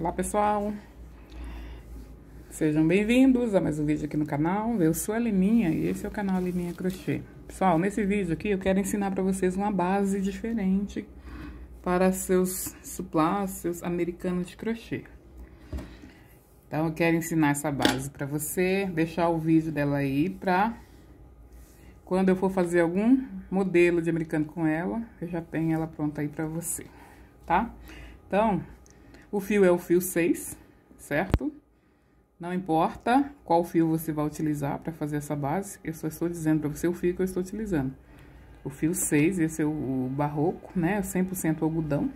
Olá pessoal, sejam bem-vindos a mais um vídeo aqui no canal. Eu sou a Liminha e esse é o canal Liminha Crochê. Pessoal, nesse vídeo aqui eu quero ensinar para vocês uma base diferente para seus suplás, seus americanos de crochê. Então eu quero ensinar essa base para você, deixar o vídeo dela aí para quando eu for fazer algum modelo de americano com ela, eu já tenho ela pronta aí para você, tá? Então, o fio é o fio 6, certo? Não importa qual fio você vai utilizar para fazer essa base, eu só estou dizendo para você o fio que eu estou utilizando. O fio 6, esse é o barroco, né? 100% algodão.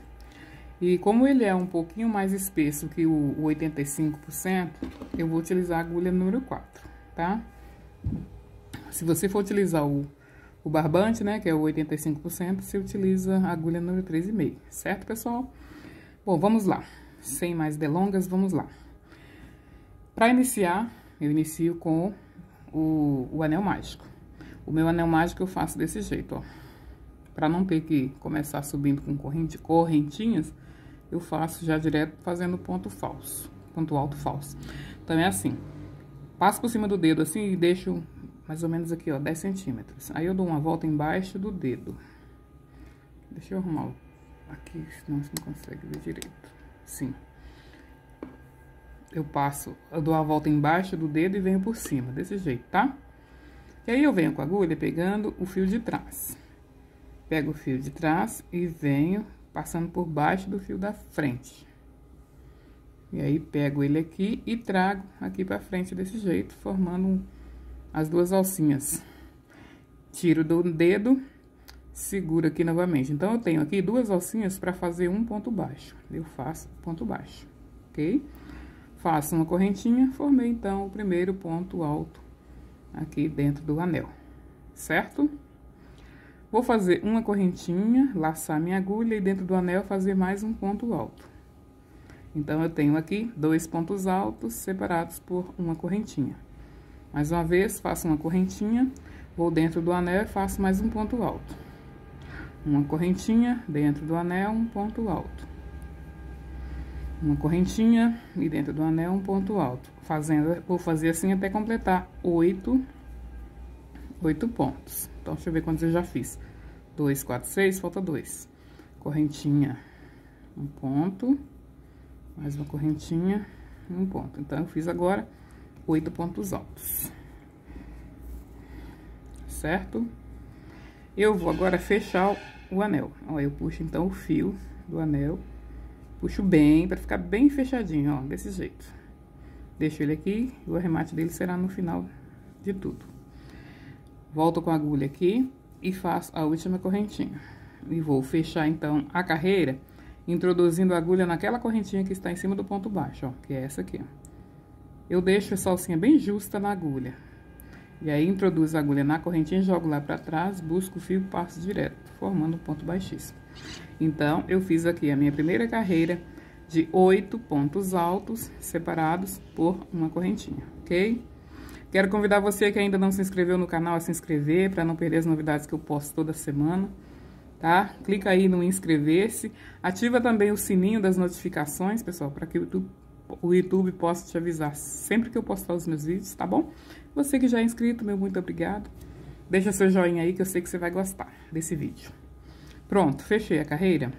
E como ele é um pouquinho mais espesso que o 85%, eu vou utilizar a agulha número 4, tá? Se você for utilizar o, o barbante, né, que é o 85%, você utiliza a agulha número 3,5, certo, pessoal? Bom, vamos lá sem mais delongas, vamos lá. Para iniciar, eu inicio com o, o anel mágico. O meu anel mágico eu faço desse jeito, ó. Para não ter que começar subindo com corrente, correntinhas, eu faço já direto fazendo ponto falso, ponto alto falso. Então, é assim, passo por cima do dedo assim e deixo mais ou menos aqui, ó, 10 centímetros. Aí eu dou uma volta embaixo do dedo. Deixa eu arrumar aqui, senão você não consegue ver direito. Sim. Eu passo, eu dou a volta embaixo do dedo e venho por cima, desse jeito, tá? E aí, eu venho com a agulha pegando o fio de trás. Pego o fio de trás e venho passando por baixo do fio da frente. E aí, pego ele aqui e trago aqui pra frente desse jeito, formando as duas alcinhas. Tiro do dedo seguro aqui novamente. Então, eu tenho aqui duas alcinhas para fazer um ponto baixo. Eu faço ponto baixo, ok? Faço uma correntinha, formei, então, o primeiro ponto alto aqui dentro do anel, certo? Vou fazer uma correntinha, laçar minha agulha e dentro do anel fazer mais um ponto alto. Então, eu tenho aqui dois pontos altos separados por uma correntinha. Mais uma vez, faço uma correntinha, vou dentro do anel e faço mais um ponto alto uma correntinha dentro do anel, um ponto alto. Uma correntinha e dentro do anel, um ponto alto. Fazendo, vou fazer assim até completar oito, oito pontos. Então, deixa eu ver quantos eu já fiz. Dois, quatro, seis, falta dois. Correntinha, um ponto. Mais uma correntinha, um ponto. Então, eu fiz agora oito pontos altos. Certo? Eu vou agora fechar o anel. Ó, eu puxo então o fio do anel, puxo bem, para ficar bem fechadinho, ó, desse jeito. Deixo ele aqui e o arremate dele será no final de tudo. Volto com a agulha aqui e faço a última correntinha. E vou fechar então a carreira, introduzindo a agulha naquela correntinha que está em cima do ponto baixo, ó, que é essa aqui, ó. Eu deixo essa alcinha bem justa na agulha, e aí, introduzo a agulha na correntinha, jogo lá pra trás, busco o fio passo direto, formando um ponto baixíssimo. Então, eu fiz aqui a minha primeira carreira de oito pontos altos, separados por uma correntinha, ok? Quero convidar você que ainda não se inscreveu no canal a se inscrever, para não perder as novidades que eu posto toda semana, tá? Clica aí no inscrever-se, ativa também o sininho das notificações, pessoal, para que o YouTube, o YouTube possa te avisar sempre que eu postar os meus vídeos, tá bom? Você que já é inscrito, meu muito obrigado. Deixa seu joinha aí que eu sei que você vai gostar desse vídeo. Pronto, fechei a carreira.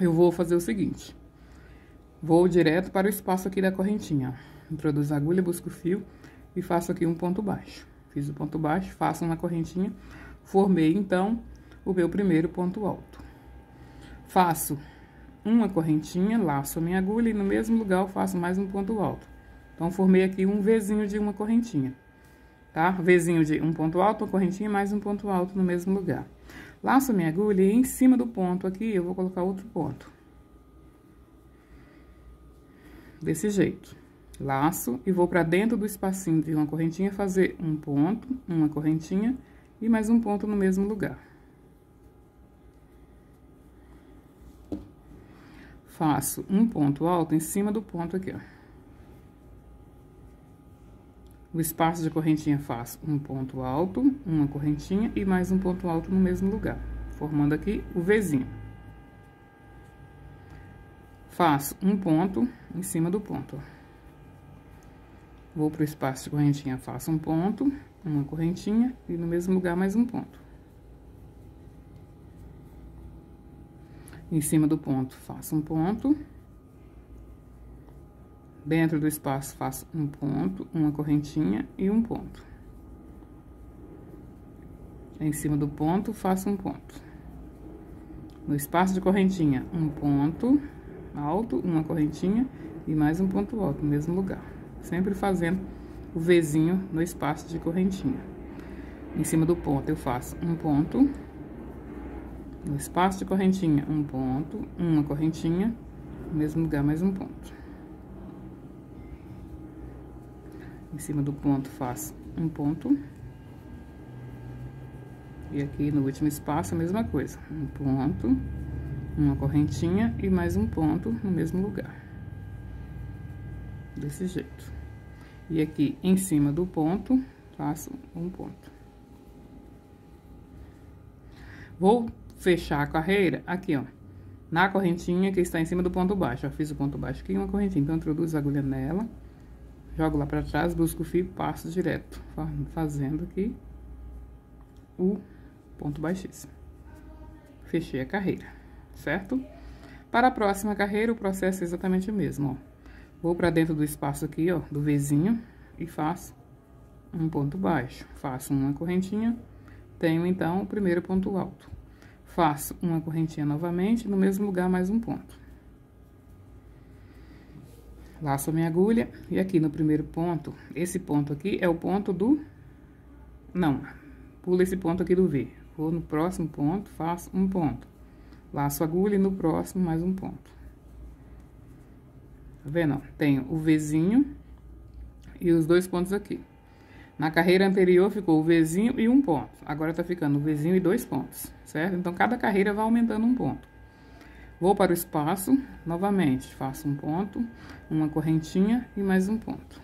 Eu vou fazer o seguinte. Vou direto para o espaço aqui da correntinha. Introduzo a agulha, busco o fio e faço aqui um ponto baixo. Fiz o ponto baixo, faço uma correntinha, formei, então, o meu primeiro ponto alto. Faço uma correntinha, laço a minha agulha e no mesmo lugar eu faço mais um ponto alto. Então, formei aqui um Vzinho de uma correntinha tá? Vzinho de um ponto alto, uma correntinha, mais um ponto alto no mesmo lugar. Laço minha agulha e em cima do ponto aqui, eu vou colocar outro ponto. Desse jeito. Laço e vou pra dentro do espacinho de uma correntinha fazer um ponto, uma correntinha e mais um ponto no mesmo lugar. Faço um ponto alto em cima do ponto aqui, ó. O espaço de correntinha faço um ponto alto, uma correntinha e mais um ponto alto no mesmo lugar, formando aqui o Vzinho. Faço um ponto em cima do ponto, ó. Vou pro espaço de correntinha, faço um ponto, uma correntinha e no mesmo lugar mais um ponto. Em cima do ponto, faço um ponto. Dentro do espaço, faço um ponto, uma correntinha e um ponto. Em cima do ponto, faço um ponto. No espaço de correntinha, um ponto alto, uma correntinha e mais um ponto alto no mesmo lugar sempre fazendo o Vzinho no espaço de correntinha. Em cima do ponto, eu faço um ponto, no espaço de correntinha, um ponto, uma correntinha, no mesmo lugar, mais um ponto. Em cima do ponto, faço um ponto. E aqui no último espaço, a mesma coisa. Um ponto, uma correntinha e mais um ponto no mesmo lugar. Desse jeito. E aqui em cima do ponto, faço um ponto. Vou fechar a carreira aqui, ó, na correntinha que está em cima do ponto baixo. Eu fiz o ponto baixo aqui uma correntinha, então introduzo a agulha nela, jogo lá pra trás, busco o fio, passo direto, fazendo aqui o ponto baixíssimo. Fechei a carreira, certo? Para a próxima carreira, o processo é exatamente o mesmo, ó. Vou pra dentro do espaço aqui, ó, do Vzinho, e faço um ponto baixo. Faço uma correntinha, tenho, então, o primeiro ponto alto. Faço uma correntinha novamente, no mesmo lugar, mais um ponto. Laço a minha agulha, e aqui no primeiro ponto, esse ponto aqui é o ponto do... Não, pulo esse ponto aqui do V. Vou no próximo ponto, faço um ponto. Laço a agulha e no próximo, mais um ponto. Tá vendo? Tenho o Vzinho e os dois pontos aqui. Na carreira anterior ficou o Vzinho e um ponto. Agora tá ficando o Vzinho e dois pontos, certo? Então, cada carreira vai aumentando um ponto. Vou para o espaço, novamente, faço um ponto, uma correntinha e mais um ponto.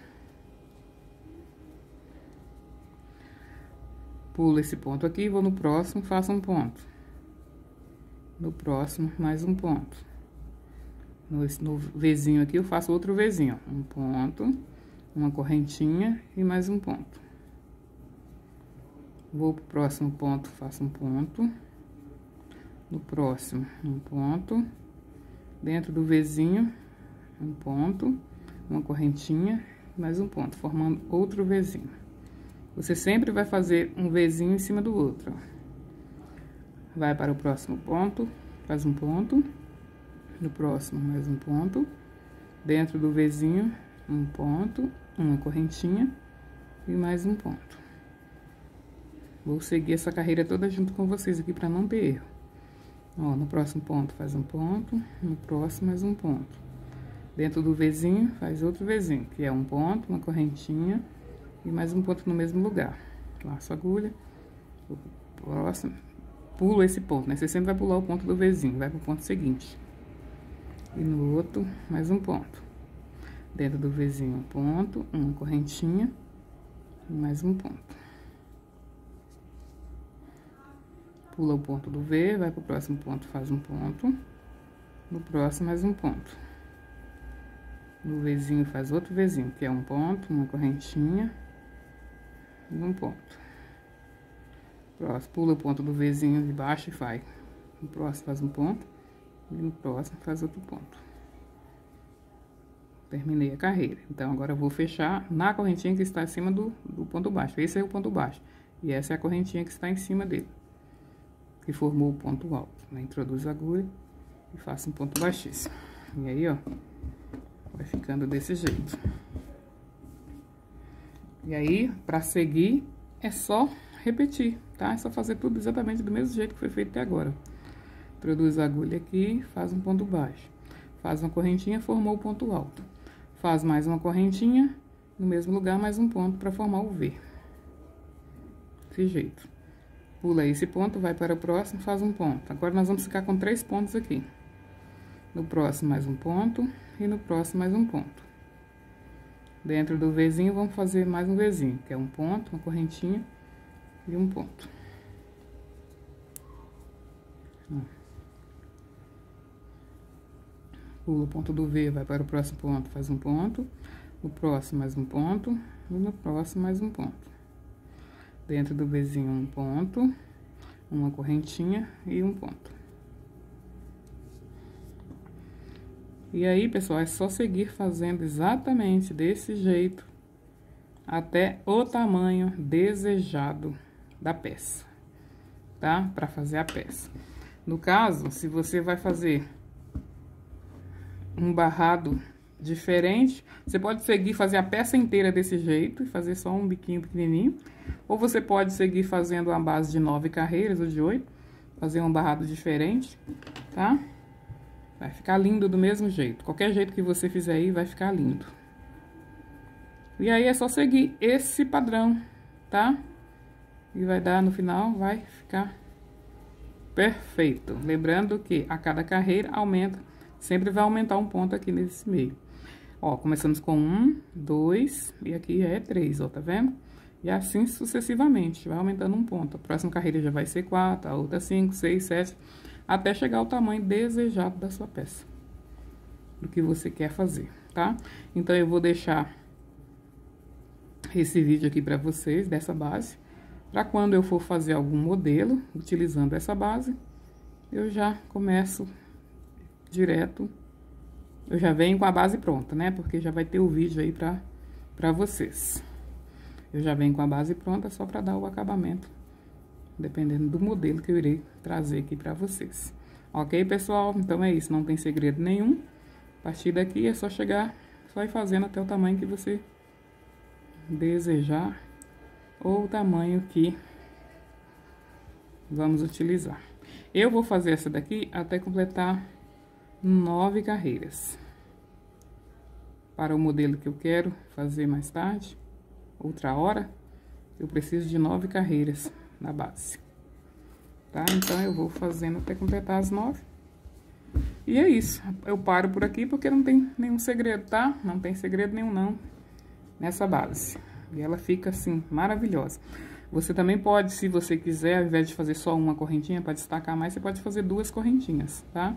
Pulo esse ponto aqui, vou no próximo, faço um ponto. No próximo, mais um ponto. No, no Vzinho aqui, eu faço outro Vzinho. Um ponto, uma correntinha e mais um ponto. Vou pro próximo ponto, faço um ponto. No próximo, um ponto. Dentro do Vzinho, um ponto, uma correntinha mais um ponto, formando outro Vzinho. Você sempre vai fazer um Vzinho em cima do outro, ó. Vai para o próximo ponto, faz um ponto no próximo, mais um ponto. Dentro do Vzinho, um ponto, uma correntinha e mais um ponto. Vou seguir essa carreira toda junto com vocês aqui para não ter erro. Ó, no próximo ponto faz um ponto, no próximo mais um ponto. Dentro do Vzinho, faz outro Vzinho, que é um ponto, uma correntinha e mais um ponto no mesmo lugar. Laço a agulha, próximo, pulo esse ponto, né? Você sempre vai pular o ponto do Vzinho, vai pro ponto seguinte. E no outro, mais um ponto. Dentro do Vzinho, um ponto, uma correntinha mais um ponto. Pula o ponto do V, vai pro próximo ponto, faz um ponto. No próximo, mais um ponto. No Vzinho, faz outro Vzinho, que é um ponto, uma correntinha e um ponto. Próximo, pula o ponto do Vzinho de baixo e faz. No próximo, faz um ponto. E no próximo faz outro ponto. Terminei a carreira. Então, agora eu vou fechar na correntinha que está acima do, do ponto baixo. Esse é o ponto baixo. E essa é a correntinha que está em cima dele. Que formou o ponto alto. Né? Introduzo a agulha e faço um ponto baixíssimo. E aí, ó, vai ficando desse jeito. E aí, pra seguir, é só repetir, tá? É só fazer tudo exatamente do mesmo jeito que foi feito até agora. Introduz a agulha aqui, faz um ponto baixo. Faz uma correntinha, formou o ponto alto. Faz mais uma correntinha, no mesmo lugar, mais um ponto para formar o V. Desse jeito. Pula esse ponto, vai para o próximo, faz um ponto. Agora, nós vamos ficar com três pontos aqui. No próximo, mais um ponto. E no próximo, mais um ponto. Dentro do Vzinho, vamos fazer mais um Vzinho, que é um ponto, uma correntinha e um ponto. O ponto do V, vai para o próximo ponto, faz um ponto. No próximo, mais um ponto. E no próximo, mais um ponto. Dentro do Vzinho, um ponto. Uma correntinha e um ponto. E aí, pessoal, é só seguir fazendo exatamente desse jeito até o tamanho desejado da peça, tá? Para fazer a peça. No caso, se você vai fazer um barrado diferente, você pode seguir fazer a peça inteira desse jeito e fazer só um biquinho pequenininho, ou você pode seguir fazendo a base de nove carreiras ou de oito, fazer um barrado diferente, tá? Vai ficar lindo do mesmo jeito. Qualquer jeito que você fizer aí, vai ficar lindo. E aí é só seguir esse padrão, tá? E vai dar no final, vai ficar perfeito. Lembrando que a cada carreira aumenta, sempre vai aumentar um ponto aqui nesse meio. Ó, começamos com um, dois, e aqui é três, ó, tá vendo? E assim sucessivamente, vai aumentando um ponto. A próxima carreira já vai ser quatro, a outra cinco, seis, sete, até chegar ao tamanho desejado da sua peça. Do que você quer fazer, tá? Então, eu vou deixar esse vídeo aqui para vocês, dessa base. Para quando eu for fazer algum modelo, utilizando essa base, eu já começo direto, eu já venho com a base pronta, né? Porque já vai ter o vídeo aí pra, pra vocês. Eu já venho com a base pronta só para dar o acabamento, dependendo do modelo que eu irei trazer aqui para vocês. Ok, pessoal? Então é isso, não tem segredo nenhum. A partir daqui é só chegar, só ir fazendo até o tamanho que você desejar ou o tamanho que vamos utilizar. Eu vou fazer essa daqui até completar nove carreiras. Para o modelo que eu quero fazer mais tarde, outra hora, eu preciso de nove carreiras na base. Tá? Então, eu vou fazendo até completar as nove. E é isso. Eu paro por aqui porque não tem nenhum segredo, tá? Não tem segredo nenhum, não nessa base. E ela fica assim, maravilhosa. Você também pode, se você quiser, ao invés de fazer só uma correntinha para destacar mais, você pode fazer duas correntinhas, tá?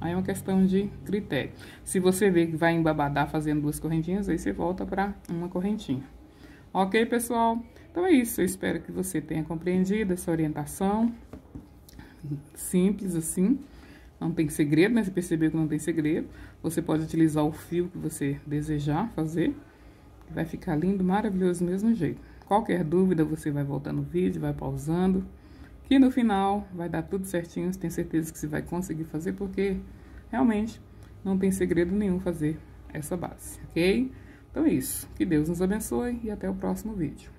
Aí é uma questão de critério. Se você vê que vai embabadar fazendo duas correntinhas, aí você volta para uma correntinha. Ok, pessoal? Então é isso. Eu espero que você tenha compreendido essa orientação. Simples assim. Não tem segredo, né? Você percebeu que não tem segredo. Você pode utilizar o fio que você desejar fazer. Vai ficar lindo, maravilhoso do mesmo jeito. Qualquer dúvida, você vai voltando no vídeo, vai pausando. Que no final vai dar tudo certinho, tenho certeza que você vai conseguir fazer, porque realmente não tem segredo nenhum fazer essa base, ok? Então é isso. Que Deus nos abençoe e até o próximo vídeo.